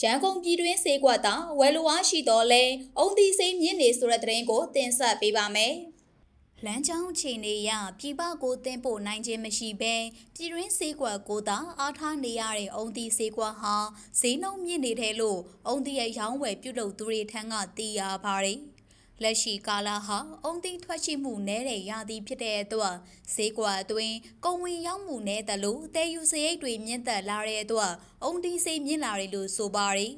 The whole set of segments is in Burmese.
ရန်ကုန်ပြည်တွင်းစေကွက်သာဝယ်လိုအားရှိတော်လဲအုံဒီစိမ့်မြင့်နေဆိုတဲ့သတင်းကိုတင်ဆက်ပေးပါမယ်။လမ်းကြောင်းအခြေအနေအရပြည်ပကိုတင်ပို့နိုင်ခြင်းမရှိဘဲပြည်တွင်းစေကွက်ကိုသာအားထားနေရတဲ့အုံဒီစေကွက်ဟာဈေးနှုန်းမြင့်နေတယ်လို့အုံဒီရဲ့ရောင်းဝယ်ပြုလုပ်သူတွေထံကသိရပါတယ်။ လက်ရှိကာလဟာအုံသိထွက်ရှိမှုနည်းတဲ့ရာသီဖြစ်တဲ့အတွက်ဈေးကွက်အတွင်းကုန်ဝင်ရောက်မှုနည်းသလိုတဲယူစရိတ်တွေမြင့်တက်လာတဲ့အတွက်အုံတီစိတ်မြင့်လာတယ်လို့ဆိုပါတယ်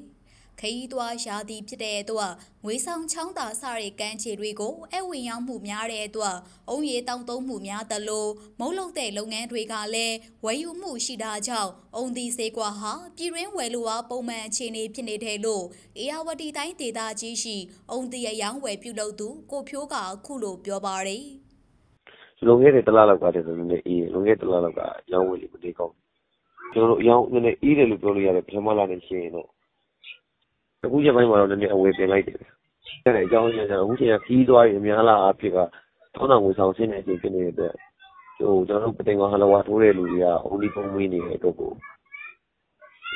ခရီးသွားရာသီဖြစ်တဲ့အတွက်ငွေဆောင်ချောင်းသာစတဲ့ကမ်းခြေတွေကိုအဝင်ရောက်မှုများတဲ့အတွက်အုံရည်တောင်းသုံးမှုများသလိုမုတ်လုတဲ့လုပ်ငန်းတွေကလည်းဝယ်ယူမှုရှိတာကြောင့်အုံဒီစေကွာဟာပြည်ရင်းဝယ်လိုအားပုံမှန်အခြေအနေဖြစ်နေတယ်လို့အေယာဝတီတိုင်းဒေသကြီးရှိအုံဒီအယောင်ဝယ်ပြုလုပ်သူကိုဖြိုးကအခုလိုပြောပါတယ်လွန်ခဲ့တဲ့တလားလောက်ကတည်းကနည်းနည်းအေးလွန်ခဲ့တဲ့တလားလောက်ကရောင်းဝယ်လေးမနေကောင်းကျွန်တော်တို့အယောင်နည်းနည်းအေးတယ်လို့ပြောလို့ရတယ်ပထမလာနေရှင်တော့ အခုရက်ပိုင်းမှာတော့နည်းနည်းအဝယ်ပြင်လိုက်တယ်။အဲ့ဒါအကြောင်းရင်းကအခုချိန်ကခီးသွားရင်များလာအဖြစ်ကထောင်းတောင်ငွေဆောင်ဆင်းနေတဲ့အချိန်ဖြစ်နေတဲ့အတွက်ဟိုကျွန်တော်တို့ပတင်ကောင်ဟလဝါထိုးတဲ့လူတွေကအုံဒီပုံမွေးနေတဲ့အတွက်ကို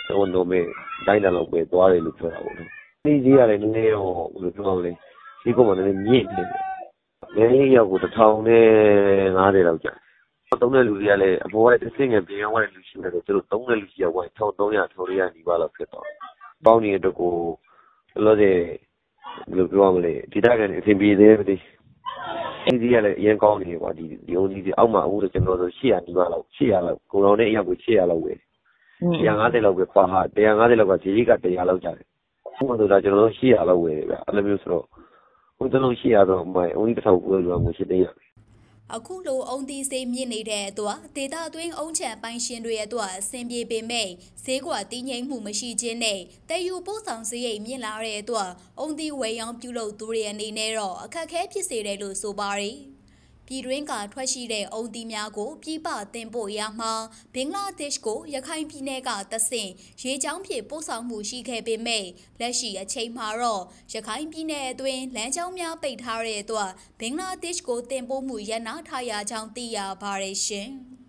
ကျွန်တော်တို့မဲ့တိုင်းတန်လောက်ပဲသွားတယ်လို့ပြောတာပေါ့နော်။ဒီကြီးရတယ်နည်းနည်းတော့ဘယ်လိုပြောမလဲ။ဒီကောင်ကလည်းမြင့်နေတယ်။လဲရောက်ကို1050လောက်ကြာ။သုံးတဲ့လူတွေကလည်းအပေါ်ကတစ်စင်းငယ်ပြင်ရောက်တဲ့လူရှိတယ်ဆိုတော့သူတို့သုံးတဲ့လူရှိရဝိုင်း1300 1400နီးပါးလောက်ဖြစ်သွားတယ်။ ပေါင်းနေတဲ့အတွက်ကိုလောလောဆယ်ဘယ်လိုပြောရမလဲဒေသခံတွေအဆင်ပြေသေးမသိအင်းဒီကလည်းအရင်ကောင်းနေကွာဒီဒီ OG ဒီအောက်မှာအခုတော့ကျွန်တော်ဆို800နီးပါးလောက်800လောက်ကိုတော်နဲ့အရောက်ကို800လောက်ဝယ်150လောက်ပဲပါဟာ150လောက်ကဈေးကြီးက100လောက်ကျတယ်ဥပမာဆိုတာကျွန်တော်တို့800လောက်ဝယ်တယ်ဗျအဲ့လိုမျိုးဆိုတော့ဟိုတလုံး800တော့မိုင် only တစ်ထောက်ကိုလိုမှရှိသေးတယ် အခုလိုအုံတီစေးမြင့်နေတဲ့အတွက်ဒေတာသွင်းအုံချံပိုင်ရှင်တွေအတွက်အဆင်ပြေပေမဲ့ဈေးကွာတည်ငြိမ်မှုမရှိခြင်းနဲ့တည်ယူပို့ဆောင်စရိတ်မြင့်လာတဲ့အတွက်အုံတီဝယ်ရောင်းပြုလုပ်သူတွေအနေနဲ့တော့အခက်အခဲဖြစ်စေတယ်လို့ဆိုပါတယ်။ ပြည်တွင်းကထွက်ရှိတဲ့အုံသီးများကိုပြည်ပတင်ပို့ရမှာဘင်္ဂလားဒေ့ရှ်ကိုရခိုင်ပြည်နယ်ကတဆင့်ရေချောင်းဖြစ်ပို့ဆောင်မှုရှိခဲ့ပေမဲ့လက်ရှိအချိန်မှာတော့ရခိုင်ပြည်နယ်အတွင်းလမ်းကြောင်းများပိတ်ထားတဲ့အတွက်ဘင်္ဂလားဒေ့ရှ်ကိုတင်ပို့မှုရပ်နားထားရကြောင်းသိရပါတယ်ရှင်။